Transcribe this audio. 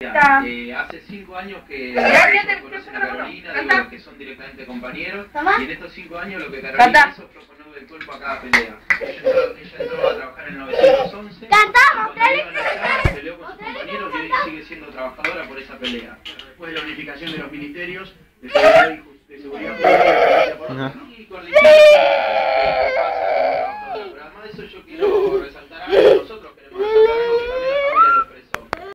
Eh, hace cinco años que conocen a Carolina, digo, que son directamente compañeros, y en estos cinco años lo que Carolina hizo fue ponerle el cuerpo a cada pelea. Ella entró, ella entró a trabajar en el 911, Cantamos, y peleó con sus compañeros y hoy sigue siendo trabajadora por esa pelea. Después de la unificación de los ministerios, de seguridad, y de seguridad pública, de seguridad por ah. y con la trabajadora. Pero además de eso yo quiero...